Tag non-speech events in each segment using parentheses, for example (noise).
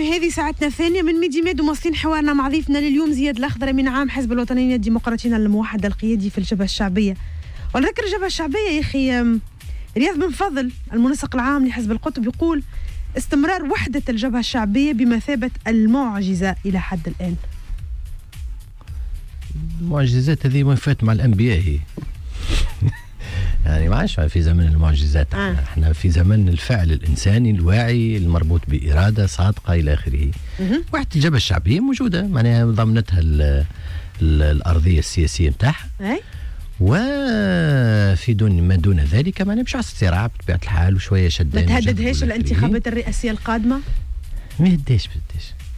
اليوم هذه ساعتنا الثانية من ميدي ميد ومواصلين حوارنا مع ضيفنا لليوم زياد الأخضر من عام حزب الوطنيين الديمقراطيين الموحد القيادي في الجبهة الشعبية. وعلى ذكر الجبهة الشعبية يا أخي رياض بن فضل المنسق العام لحزب القطب يقول استمرار وحدة الجبهة الشعبية بمثابة المعجزة إلى حد الآن. المعجزات هذه ما فات مع الأنبياء. هي يعني ما عادش في زمن المعجزات. آه. إحنا في زمن الفعل الإنساني الواعي المربوط بإرادة صادقة إلى آخره. وحده الجبهه الشعبيه موجودة. معناها ضمنتها ال ال الأرضية السياسية نتاعها وفي دون ما دون ذلك ما نمشي على الصراع بطبيعة الحال وشوية شدان ما تهددهاش الانتخابات الرئاسية القادمة؟ ما يهداش ما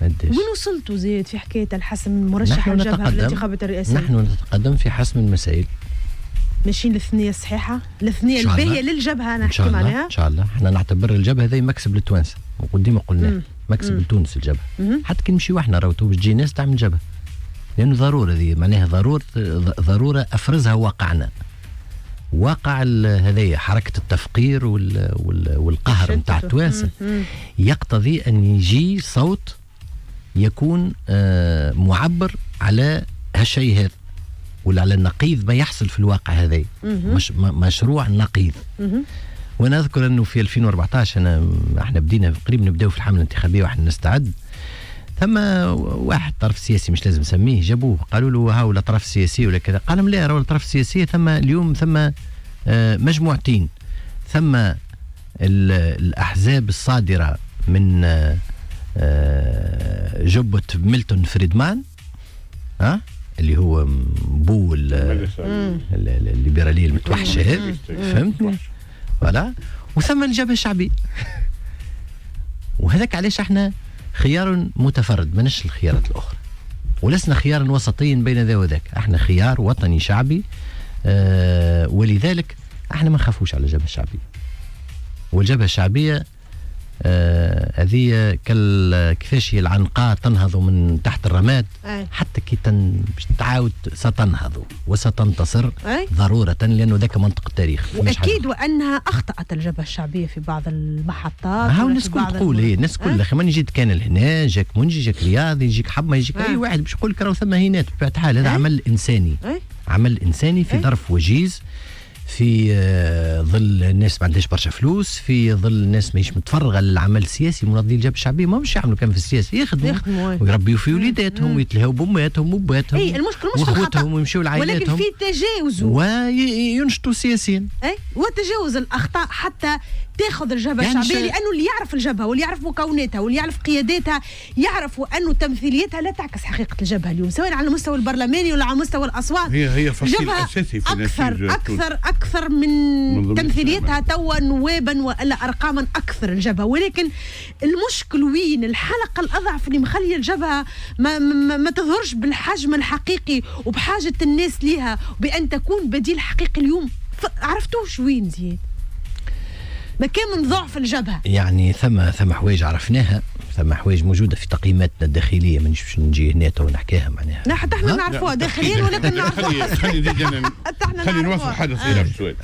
يهداش وين وصلتوا زيد في حكاية الحسم مرشح الجبهة الانتخابات الرئاسية؟ نحن نتقدم في حسم المسائل. ماشيين للثنيه الصحيحة؟ الثنيه الباهية للجبهة أنا نحكي معناها. إن شاء الله. إحنا نعتبر الجبهة هذه مكسب للتوانسه وديما قلنا مكسب لتونس الجبهة. حتى كي نمشيو إحنا راهو باش تجي ناس تعمل جبهة. لأنه ضرورة هذه معناها ضرورة ضرورة أفرزها واقعنا. واقع هذايا حركة التفقير وال وال والقهر نتاع التوانسة. يقتضي أن يجي صوت يكون آه معبر على هالشيء هذا. ولا على النقيض ما يحصل في الواقع هذا. مش مشروع نقيض. وأنا اذكر أنه في 2014 انا إحنا بدينا قريب نبداو في الحملة الانتخابية وإحنا نستعد. ثم واحد طرف سياسي مش لازم نسميه جابوه. قالوا له ها الاطراف السياسيه ولا كذا. قال لهم لا راهو الاطراف السياسيه ثم اليوم ثم آه، مجموعتين. ثم الأحزاب الصادرة من آه، آه، جبه ميلتون فريدمان ها اللي هو بو الليبراليه المتوحشه فهمتني؟ voilà. وثم الجبهه الشعبيه وهذاك علاش إحنا خيار متفرد منش الخيارات الأخرى. ولسنا خيارا وسطيا بين ذا وذاك. إحنا خيار وطني شعبي آه ولذلك إحنا ما نخافوش على الجبهه الشعبيه والجبهه الشعبيه هذه آه كيفاش هي العنقاء تنهض من تحت الرماد. أي. حتى كي تن... تعاود ستنهض وستنتصر أي. ضرورة لأنه ذاك منطق التاريخ وأكيد وأنها أخطأت الجبهة الشعبية في بعض المحطات هاو الناس كل تقول هي الناس كل أخي ماني جيت كان لهنا جاك منجي جاك رياضي يجيك حما يجيك أي واحد باش يقول لك راهو ثم هينات بطبيعة الحال هذا عمل إنساني. عمل إنساني في ظرف وجيز. في آه، ظل الناس ما عندهاش برشا فلوس في ظل الناس ماهيش متفرغة للعمل السياسي منظمين الجبهه الشعبية ما مش يعملوا كان في السياسة يخدموا ويربيوا في وليداتهم ويتلهوا بامهاتهم وباتهم. اي المشكل مش وأخوتهم ويمشيوا لعائلاتهم. ولكن في تجاوز وينشطوا سياسيا. اي وتجاوز الأخطاء حتى تاخذ الجبهة يعني الشعبية لأنه اللي يعرف الجبهة واللي يعرف مكوناتها واللي يعرف قياداتها يعرفوا أنه تمثيليتها لا تعكس حقيقة الجبهة اليوم سواء على المستوى البرلماني ولا على مستوى الأصوات. هي هي فصيل أساسي في أكثر أكثر أكثر من, من تمثيليتها توا نوابا وإلا ارقاما أكثر الجبهة. ولكن المشكل وين؟ الحلقة الأضعف اللي مخلية الجبهة ما, ما, ما تظهرش بالحجم الحقيقي وبحاجة الناس ليها بأن تكون بديل حقيقي اليوم. عرفتوش وين زياد؟ ما كان من ضعف الجبهة. يعني ثم ثم حوايج عرفناها. ثم حوايج موجودة في تقييماتنا الداخلية مانيش باش نجي هنا تو نحكيها معناها. لا حتى إحنا نعرفوها داخليا ولكن نعرفوها. خليني خليني (laughs) نوصل حاجة صغيره في السؤال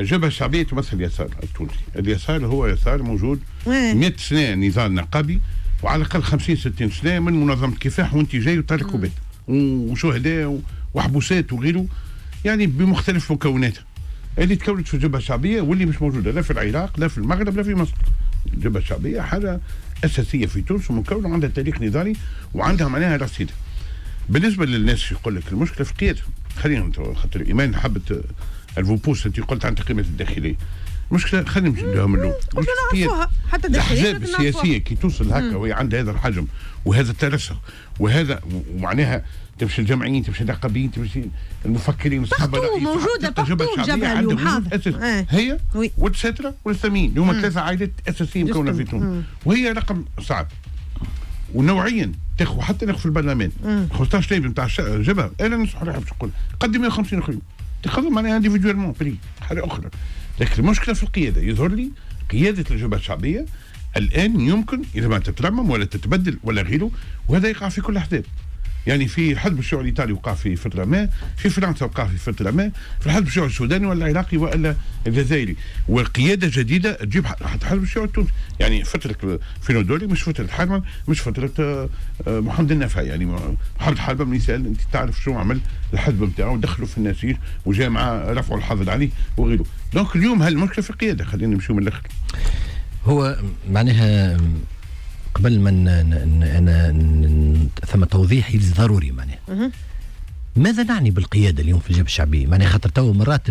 الجبهة الشعبية تمثل اليسار التونسي. اليسار هو يسار موجود 100 سنة نضال نقابي وعلى الأقل 50 60 سنة من منظمة كفاح وانت جاي وطارق وبيت. وشهداء وحبوسات وغيره. يعني بمختلف مكوناتها. اللي تكونت في الجبهه الشعبيه واللي مش موجودة لا في العراق لا في المغرب لا في مصر. الجبهه الشعبيه حاجة أساسية في تونس ومكونة عندها تاريخ نضالي وعندها معناها رصيد. بالنسبة للناس يقول لك المشكلة في القياده خلينا خاطر إيمان حبت الفوبوس انت قلت عن التقييمات الداخلية. المشكلة خلينا نمشيو من الأول حتى الاحزاب السياسيه كي توصل هكا وهي عندها هذا الحجم وهذا الترسخ وهذا ومعناها تمشي الجمعيين تمشي النقابيين تمشي المفكرين اصحاب الرأي موجودة بختو جبهه اليوم حاضر. هي والسترة والثمين اللي هما ثلاثة عائلات اساسيه مكونه في تونس. وهي رقم صعب. ونوعيا تاخذ حتى ناخذ في البرلمان. 15 نائب نتاع الجبهه أنا نصح روحي باش نقول. قدم 150 اخرين تاخذهم معناها individuellement بري حاجة أخرى. لكن المشكلة في القيادة. يظهر لي قيادة الجبهه الشعبية الآن يمكن إذا ما تترمم ولا تتبدل ولا غيره وهذا يقع في كل الاحزاب يعني في الحزب الشيوعي الإيطالي وقع في فترة ما في فرنسا وقع في فترة ما في الحزب الشيوعي السوداني ولا العراقي والا الجزائري. والقياده جديدة تجيب حتى الحزب الشيوعي التونسي. يعني فترة فينودولي مش فترة حرمة مش فترة آه، آه، محمد النفع يعني محمد حربه من يسأل أنت تعرف شو عمل الحزب نتاعو دخلوا في النسيج وجاء معاه رفعوا الحظر عليه وغيره. donc اليوم هالمشكله في القيادة؟ خلينا نمشيو من الأخر. هو معناها قبل ما أنا ثم توضيح ضروري معناها. ماذا نعني بالقيادة اليوم في الجبهة الشعبية؟ معناها خاطر تو مرات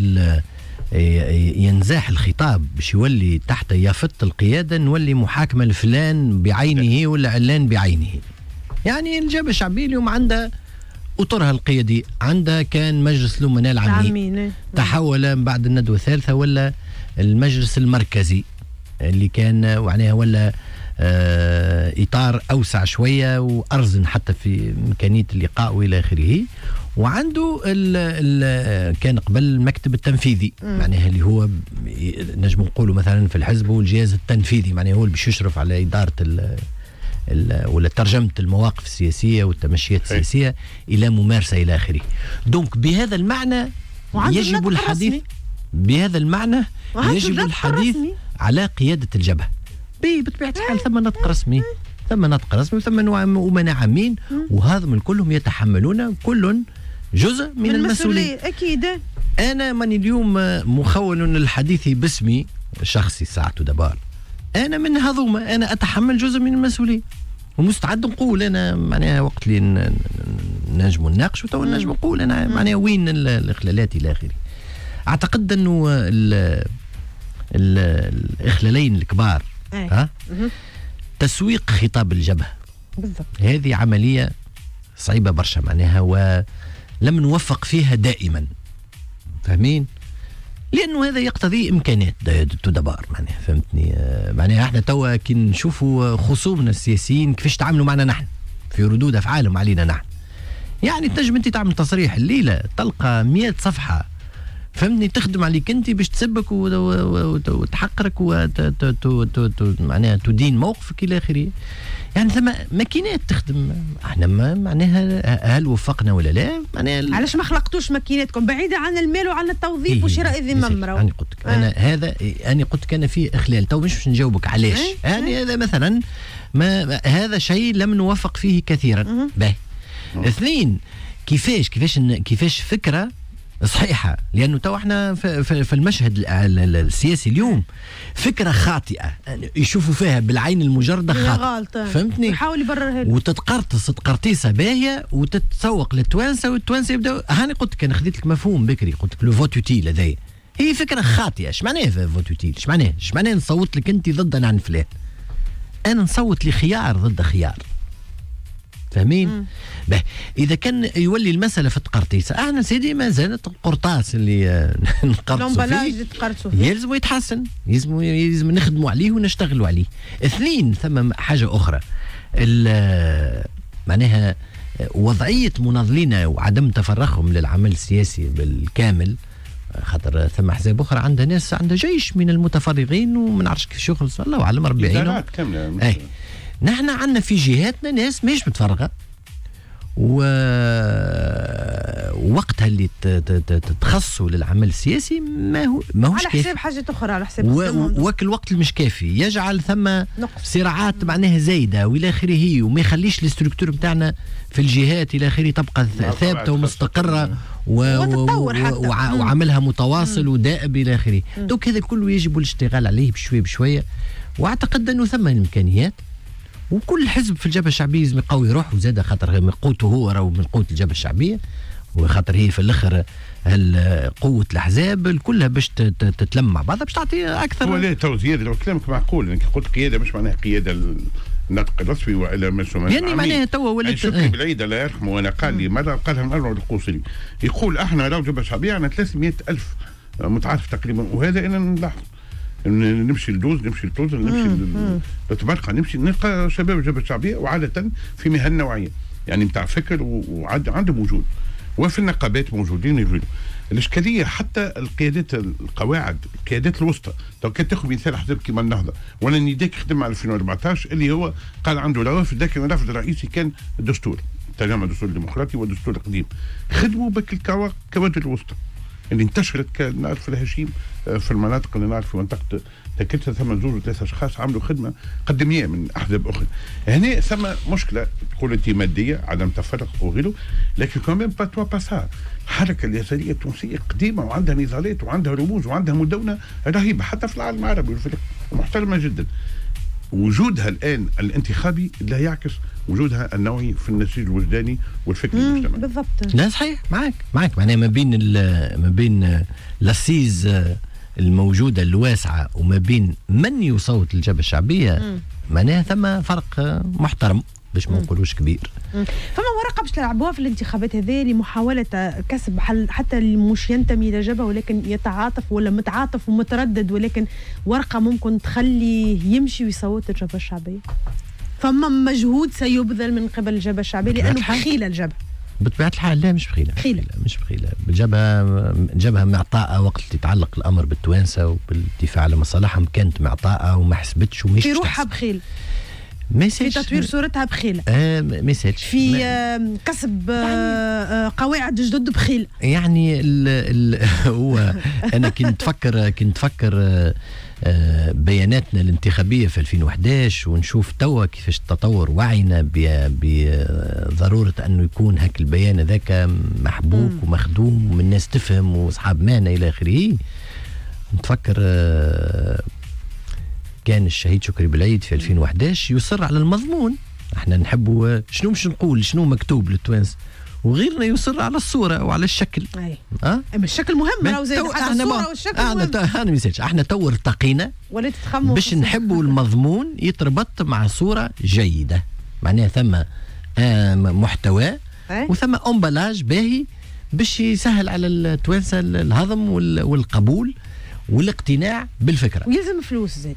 ينزاح الخطاب باش يولي تحت يافت القيادة نولي محاكمة لفلان بعينه ولا علان بعينه. يعني الجبهة الشعبية اليوم عندها اطرها القيادي عندها كان مجلس الأمناء العامين إيه. تحول بعد الندوة الثالثة ولا المجلس المركزي اللي كان معناها ولا آه إطار أوسع شوية وأرزن حتى في امكانيه اللقاء وإلى آخره. وعنده ال ال كان قبل المكتب التنفيذي معناها اللي هو نجم نقولوا مثلا في الحزب هو الجهاز التنفيذي معناها هو اللي باش يشرف على إدارة ولا ترجمه المواقف السياسية والتمشيات السياسية إلى ممارسة إلى آخره. دونك بهذا المعنى يجب الحديث بهذا المعنى يجب الحديث على قيادة الجبهة. بطبيعة الحال ثم نطق رسمي. ثم نطق رسمي وثم امناء عامين وهذا كلهم يتحملون كل جزء من, من المسؤولية أكيد. أنا ماني اليوم مخول الحديث باسمي الشخصي ساعته دبار. أنا من هذوما أنا أتحمل جزء من المسؤولية. ومستعد نقول أنا معناها وقت اللي نجم نناقش وتو نجم نقول أنا معناها وين الإخلالات إلى آخره. أعتقد أنه الإخلالين الكبار ها؟ تسويق خطاب الجبهة. بالضبط. هذه عملية صعيبة برشا معناها ولم نوفق فيها دائما. فاهمين؟ لأنه هذا يقتضي إمكانيات تدبر معناها فهمتني؟ آه، معناها إحنا توا كي نشوفوا خصومنا السياسيين كيفاش تعاملوا معنا نحن في ردود أفعالهم علينا نحن. يعني تنجم أنت تعمل تصريح الليلة تلقى 100 صفحة فهمتني؟ تخدم عليك أنت باش تسبك وتحقرك معناها تدين موقفك إلى آخره. يعني ثم ماكينات تخدم إحنا ما معناها هل وفقنا ولا لا؟ معناها علاش ما خلقتوش ماكيناتكم بعيدة عن المال وعن التوظيف إيه وشراء ذي ممرة. أنا قلت لك أنا آه. هذا أنا قلت لك أنا في اخلال تو مش باش نجاوبك علاش؟ آه. يعني آه. هذا مثلا ما هذا شيء لم نوفق فيه كثيرا. باهي. اثنين كيفاش كيفاش كيفاش فكرة صحيحة لأنه تو إحنا في المشهد السياسي اليوم فكرة خاطئة يشوفوا فيها بالعين المجردة خاطئة فهمتني؟ يحاول يبررها وتتقرطس تقرطيسة باهية وتتسوق للتوانسة والتوانسة يبداو هاني قلت لك أنا خذيت لك مفهوم بكري قلت لك le vote utile هذايا هي فكرة خاطئة إيش معناها فوت يوتيل؟ إيش معناها؟ إيش معناها نصوت لك أنت ضد عن فلان؟ أنا نصوت لخيار ضد خيار فاهمين؟ به. إذا كان يولي المسألة في التقرطيسه إحنا سيدي ما زالت القرطاس اللي (laughs) نقرطسوا فيه يلزم يتحسن يلزم يلزم نخدموا عليه ونشتغلوا عليه. اثنين ثم حاجة أخرى معناها وضعية مناضلين وعدم تفرغهم للعمل السياسي بالكامل خاطر ثم احزاب أخرى عندها ناس عندها جيش من المتفرغين وما نعرفش كيف شغل الله اعلم ربي يعينهم. كاملة نحن عندنا في جهاتنا ناس مش متفرغة. و وقتها اللي تخصصوا للعمل السياسي ما هو ما هوش على حساب حاجة أخرى على حساب وقت الوقت المش كافي. يجعل ثم نقص. صراعات معناها زايدة وإلى آخره وما يخليش الاستركتور بتاعنا في الجهات إلى آخره تبقى ثابتة ومستقرة و... و... وعملها متواصل ودائب إلى آخره. دوك هذا كله يجب الاشتغال عليه بشوية بشوية. وأعتقد أنه ثم امكانيات وكل حزب في الجبهة الشعبية لازم يقوي روحه. زاد خاطر من قوته هو راهو من قوة الجبهة الشعبية. وخاطر هي في الأخر قوة الأحزاب كلها باش تتلم مع بعضها باش تعطي أكثر. هو لا تو زيادة. لو كلامك معقول انك قلت قيادة مش معناها قيادة النطق الرسمي والا مش يعني معناها توا ولات شكري. بالعيد الله يرحمه. وأنا قال لي مره قالها من اروع القوصري يقول أحنا لو جبهة شعبية عندنا 300 ألف متعارف تقريبا. وهذا أنا نلاحظ. نمشي لدوز نمشي لتوز نمشي لتبرقه نمشي نلقى شباب الجبهه الشعبية وعادة في مهن نوعية. يعني نتاع فكر وعنده موجود وفي النقابات موجودين يريدوا الإشكالية حتى القيادات القواعد القيادات الوسطى. تو كان تاخذ مثال حزب كيما النهضه وأنا نداك خدم على 2014 اللي هو قال عنده روافد لكن الرافد الرئيسي كان الدستور تجمع الدستور الديمقراطي والدستور القديم خدموا بك الكوادر الوسطى. اللي انتشرت نعرف الهشيم آه، في المناطق اللي نعرف في منطقة تكلت ثم زوج وثلاثة أشخاص عملوا خدمة قدميه من أحزاب أخرى. هنا ثم مشكلة تقول أنت مادية عدم تفرق وغيره لكن كمان با توا با سا الحركه اليسارية التونسية قديمة وعندها نضالات وعندها رموز وعندها مدونة رهيبة حتى في العالم العربي محترمة جدا. وجودها الآن الانتخابي لا يعكس وجودها النوعي في النسيج الوجداني والفكري المجتمعي. بالضبط. لا صحيح. معك معك. معناها ما بين ما بين لاسيز الموجودة الواسعة وما بين من يصوت الجبهة الشعبية معناها ثم فرق محترم باش ما نقولوش كبير. فما ورقة باش تلعبوها في الانتخابات هذه لمحاولة كسب حل حتى اللي مش ينتمي إلى جبهة ولكن يتعاطف ولا متعاطف ومتردد ولكن ورقة ممكن تخليه يمشي ويصوت الجبهة الشعبية؟ فما مجهود سيبذل من قبل الجبهة الشعبية لأنه بخيله الجبهة. بطبيعة الحال لا مش بخيلة. بخيلة. مش بخيلة. الجبهه الجبهة معطاءة وقت يتعلق الأمر بالتوانسة وبالدفاع على مصالحهم كانت معطاءة وما حسبتش ومش في روحها بخيل. في تطوير صورتها بخيل. آه ما في آه كسب آه آه قواعد جدد بخيل. يعني ال ال (laughs) هو أنا كنت نتفكر كنت نتفكر آه آه، بياناتنا الانتخابية في 2011 ونشوف توا كيفاش تطور وعينا بضرورة أنه يكون هاك البيان ذاك محبوك ومخدوم ومن الناس تفهم وأصحاب مانا إلى آخره. نتفكر آه، كان الشهيد شكري بالعيد في 2011 يصر على المضمون. إحنا نحبوا شنو مش نقول شنو مكتوب للتوانس. وغيرنا يصر على الصورة وعلى الشكل. أي. أه؟ الشكل مهم راهو زي الصورة والشكل إحنا مهم. إحنا message إحنا تو ارتقينا باش نحبوا (laughs) المضمون يتربط مع صورة جيدة. معناها ثم آه محتوى وثم emballage باهي باش يسهل على التوانسة الهضم والقبول والاقتناع بالفكرة. ويلزم فلوس زاد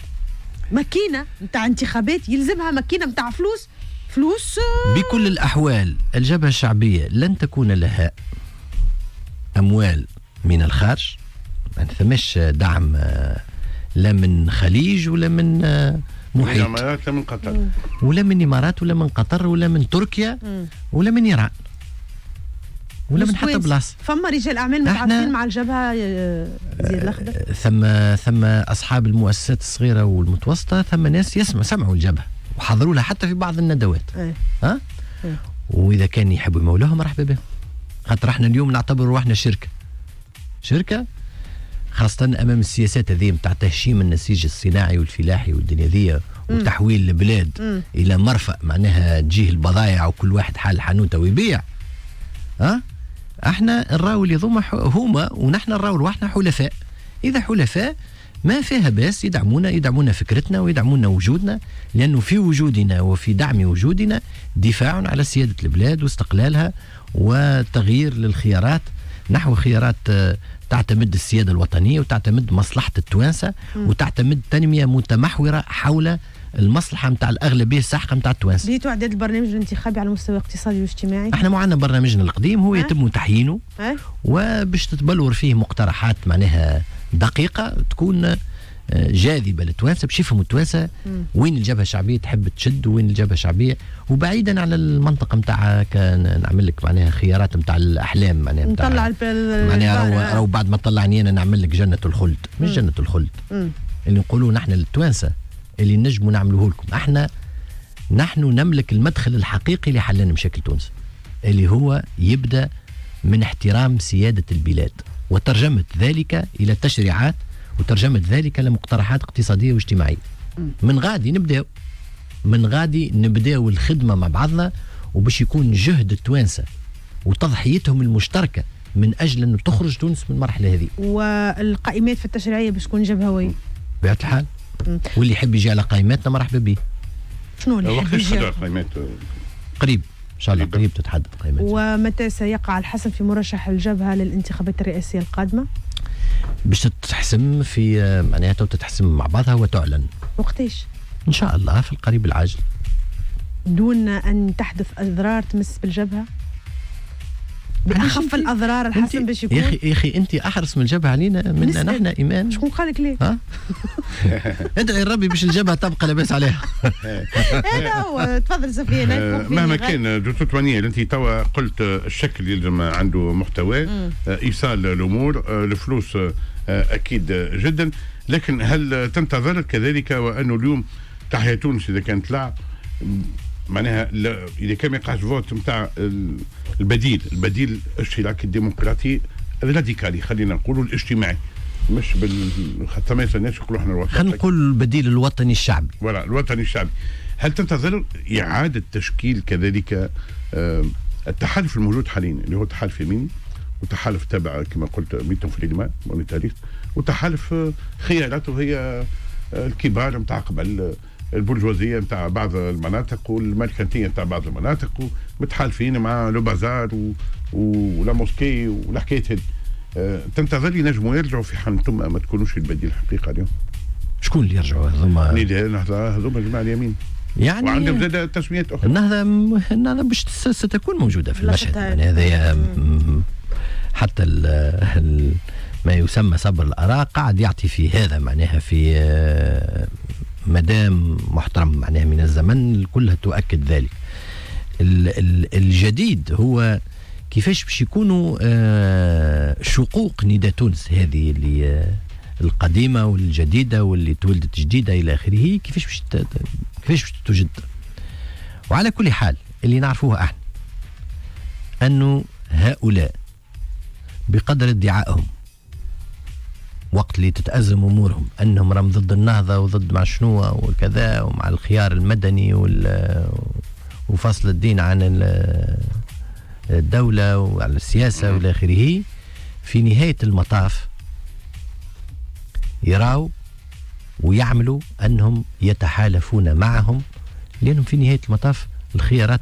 ماكينة نتاع انتخابات يلزمها ماكينة نتاع فلوس. فلوس بكل الأحوال الجبهة الشعبية لن تكون لها أموال من الخارج. ما ثمش دعم آه، لا من خليج ولا من آه، محيط. الامارات لا من قطر. ولا من الامارات ولا من قطر ولا من تركيا ولا من إيران. ولا من حتى بلاصه فما رجال أعمال متعاطفين مع الجبهة زياد الأخضر؟ ثم ثم أصحاب المؤسسات الصغيرة والمتوسطة ثم ناس يسمع سمعوا الجبهة وحضروا لها حتى في بعض الندوات. أيه. ها؟ أيه. وإذا كان يحبوا يمولوها مرحبا بهم. خاطر إحنا اليوم نعتبر روحنا شركة. شركة خاصة أمام السياسات هذه نتاع تهشيم النسيج الصناعي والفلاحي والدنيا ذي وتحويل البلاد. إلى مرفأ معناها تجيه البضائع وكل واحد حال حانوته ويبيع. ها؟ إحنا نراو اللي هما هما ونحن نراو روحنا حلفاء. إذا حلفاء ما فيها باس يدعمونا يدعمونا فكرتنا ويدعمونا وجودنا لأنه في وجودنا وفي دعم وجودنا دفاع على سيادة البلاد واستقلالها وتغيير للخيارات نحو خيارات آه، تعتمد السيادة الوطنية وتعتمد مصلحة التوانسة وتعتمد تنمية متمحورة حول المصلحة نتاع الأغلبية الساحقة نتاع التوانسة. بديتوا اعداد البرنامج الانتخابي على المستوى الاقتصادي والاجتماعي؟ إحنا معنا برنامجنا القديم هو يتم تحيينه. وباش تتبلور فيه مقترحات معناها دقيقة تكون آه، جاذبة للتوانسة. باش يفهموا التوانسة وين الجبهة الشعبية تحب تشد وين الجبهة الشعبية. وبعيدا على المنطقة نتاع كان نعمل لك معناها خيارات نتاع الأحلام معناها نطلع معناها راهو بعد ما طلعني أنا نعمل لك جنة الخلد. مش جنة الخلد. اللي نقولوا نحن التوانسه اللي نجموا نعملوه لكم. إحنا نحن نملك المدخل الحقيقي لحل مشاكل تونس اللي هو يبدأ من احترام سيادة البلاد وترجمة ذلك إلى تشريعات وترجمة ذلك لمقترحات اقتصادية واجتماعية. من غادي نبداو من غادي نبداو الخدمة مع بعضنا وباش يكون جهد التوانسة وتضحيتهم المشتركة من أجل انه تخرج تونس من المرحلة هذه. والقائمات في التشريعية باش تكون جبهويه بطبيعه الحال. واللي يحب يجي على قائمتنا مرحبا به شنو اللي يحب يجي؟ قائمات. قريب. إن شاء الله قريب. تتحدد قائمات. ومتى سيقع الحسم في مرشح الجبهة للانتخابات الرئاسية القادمة؟ باش تتحسم في معناتها تتحسم مع بعضها وتعلن. وقتاش؟ إن شاء الله في القريب العاجل. دون أن تحدث أضرار تمس بالجبهة؟ اخف (laughs) الأضرار الحسن باش يكون. يا أخي يا أخي انت أحرص من الجبهة علينا منا نحن إيمان. شكون قال لك ليه؟ ها؟ (laughs) ادعي ربي باش الجبهة تبقى لاباس عليها. (laughs) هذا هو. تفضل سفيان آه، مهما كان دكتور توانيال انت توا قلت الشكل يلزم عنده محتوى آه، إيصال الأمور آه، الفلوس أكيد جدا. لكن هل تنتظر كذلك وانه اليوم تحيا تونس إذا كانت لا؟ معناها اذا كان ما يقعش فوت نتاع البديل. البديل الاشتراكي الديمقراطي الراديكالي خلينا نقولوا الاجتماعي. مش بال حتى ما يسالناش يقولوا إحنا الوطني. خلينا نقول البديل الوطني الشعبي. ولا الوطني الشعبي. هل تنتظر إعادة تشكيل كذلك آه التحالف الموجود حاليا اللي هو تحالف يميني وتحالف تابع كما قلت ميتون في الإدمان مونيتاريست وتحالف آه، خياراته هي آه، الكبار نتاع قبل البرجوازيه نتاع بعض المناطق والمركنتيه نتاع بعض المناطق ومتحالفين مع لو بازار و... ولا موسكي والحكايه هذه أه تنتظر ينجموا يرجعوا في حال أنتم ما تكونوش البديل الحقيقة اليوم. شكون اللي يرجعوا هذوما؟ النهضه هذوما جماعة اليمين. يعني وعندهم زاد تسميات أخرى. النهضه النهضه باش ستكون موجودة في المشهد. يعني هذا حتى ال ال ما يسمى صبر الاراء قاعد يعطي في هذا معناها في آه، مدام محترم معناها من الزمن كلها تؤكد ذلك. الجديد هو كيفاش باش يكونوا آه، شقوق نداء تونس هذه اللي آه، القديمة والجديدة واللي تولدت جديدة إلى آخره كيفاش باش كيفاش باش توجد. وعلى كل حال اللي نعرفوه أحنا أنه هؤلاء بقدر ادعائهم وقت اللي تتأزم أمورهم. أنهم راهم ضد النهضة وضد مع شنو وكذا ومع الخيار المدني وفصل الدين عن الدولة وعلى السياسة وإلى آخره. في نهاية المطاف يراو ويعملوا أنهم يتحالفون معهم لأنهم في نهاية المطاف الخيارات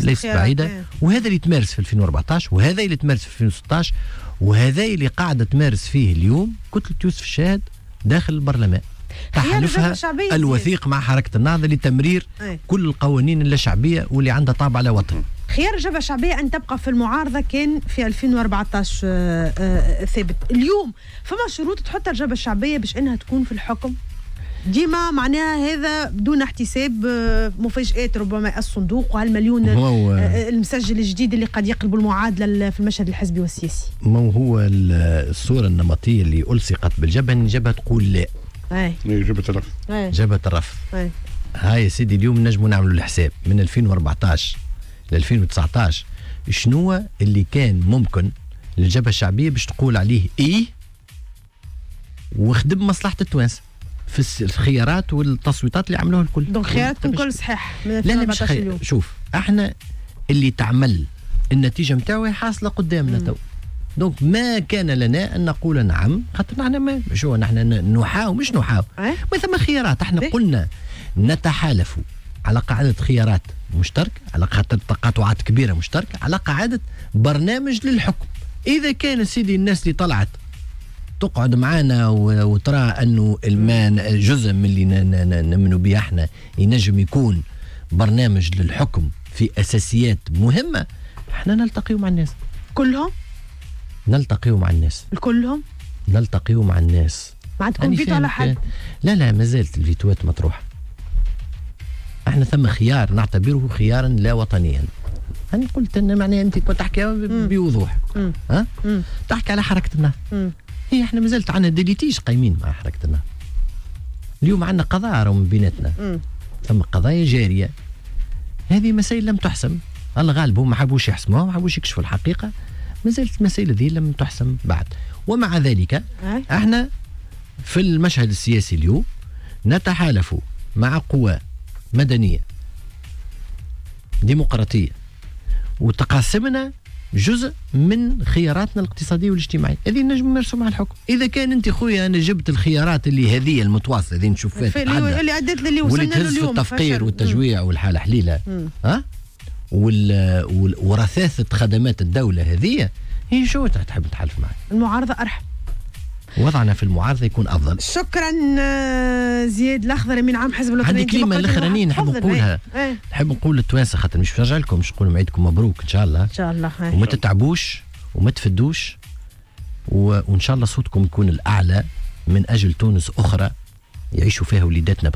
ليست بعيدة. إيه. وهذا اللي تمارس في 2014 وهذا اللي تمارس في 2016 وهذا اللي قاعدة تمارس فيه اليوم كتلة يوسف الشاهد داخل البرلمان. تحالفها الوثيق مع حركة النهضة لتمرير أي. كل القوانين اللاشعبية واللي عندها طابع على وطن خيار الجبهة الشعبية أن تبقى في المعارضة كان في 2014 آه، آه، ثابت. اليوم فما شروط تحط الجبهة الشعبية باش أنها تكون في الحكم؟ ديما معناها هذا بدون احتساب آه، مفاجآت ربما الصندوق وهالمليون آه، المسجل الجديد اللي قد يقلب المعادله في المشهد الحزبي والسياسي. ما هو الصورة النمطية اللي ألصقت بالجبهة؟ جبهة تقول لا. أي. جبهة الرفض. جبهة الرفض. هاي يا سيدي اليوم نجموا نعملوا الحساب من 2014 ل 2019 شنو اللي كان ممكن للجبهة الشعبية باش تقول عليه إيه؟ وخدم مصلحة التوانسة. في الخيارات والتصويتات اللي عملوها الكل. donc خياراتكم الكل صحيح. لا لا مش خي... شوف إحنا اللي تعمل النتيجة نتاعو حاصلة قدامنا تو donc ما كان لنا أن نقول نعم خاطر نحن ما شو نحن نحاو مش نحاو. أه؟ ما ثم خيارات. إحنا ده؟ قلنا نتحالف على قاعدة خيارات مشتركه على قاعدة تقاطعات كبيرة مشتركه على قاعدة برنامج للحكم. إذا كان سيدي الناس اللي طلعت تقعد معنا وترى أنه المان جزء من اللي نمنوا به إحنا. ينجم يكون برنامج للحكم في أساسيات مهمة. إحنا نلتقيوا مع الناس. كلهم؟ نلتقيوا مع الناس. كلهم نلتقيوا مع الناس. ما عندكم فيتو على حد؟ لا لا ما زالت الفيتوات مطروحة. إحنا ثم خيار نعتبره خيارا لا وطنيا. أنا قلت إن معناها أنت تحكي بوضوح. ها؟ تحكي على حركتنا. هي إحنا مازلت عندنا ديليتيج قايمين مع حركتنا. اليوم عندنا قضايا راهو من بيناتنا ثم قضايا جارية. هذه مسائل لم تحسم. الله غالب هم ما حبوش يحسموها ما حبوش يكشفوا الحقيقة. ما زالت المسائل هذه لم تحسم بعد. ومع ذلك إحنا في المشهد السياسي اليوم نتحالف مع قوى مدنية ديمقراطية وتقاسمنا جزء من خياراتنا الاقتصادية والاجتماعية. هذه نجم نمارسوا مع الحكم. إذا كان أنت خويا أنا جبت الخيارات اللي هذه المتواصلة اللي نشوف فيها اللي عدت اللي وصلنا واللي تهز في التفقير والتجويع والحالة حليلة. ها؟ وال... ورثاثة خدمات الدولة هذه هي شو تحب تحلف معي؟ المعارضة أرحم. وضعنا في المعارضه يكون أفضل. شكرا آه، زياد. الأخضر من عام حزب الوطني عندي كلمة الاخرانيه نحب نقولها. إيه. نحب نقول للتوانسة خاطر مش نرجع لكم مش نقول عيدكم مبروك إن شاء الله. إن شاء الله إيه. وما تتعبوش وما تفدوش. وإن شاء الله صوتكم يكون الأعلى من أجل تونس أخرى يعيشوا فيها وليداتنا